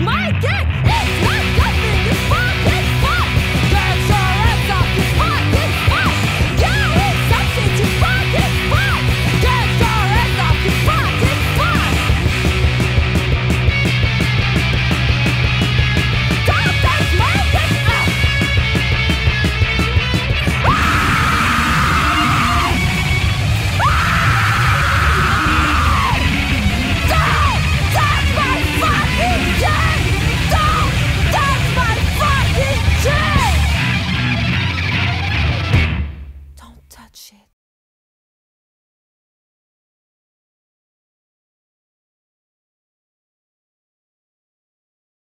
my God. that shit.